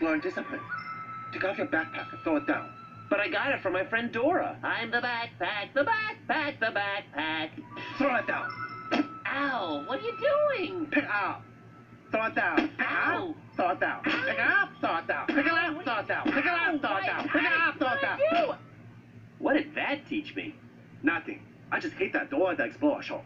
Learn discipline. Take off your backpack and throw it down. But I got it from my friend Dora. I'm the backpack, the backpack, the backpack. Throw it down. Ow, what are you doing? Pick it up. Throw it down. Pick Ow. up. Throw it down. Pick it up. Throw it down. Pick it up. Throw it down. Pick it up. Throw it down. Pick it up. Throw it down. What did that teach me? Nothing. I just hate that Dora the Explorer show.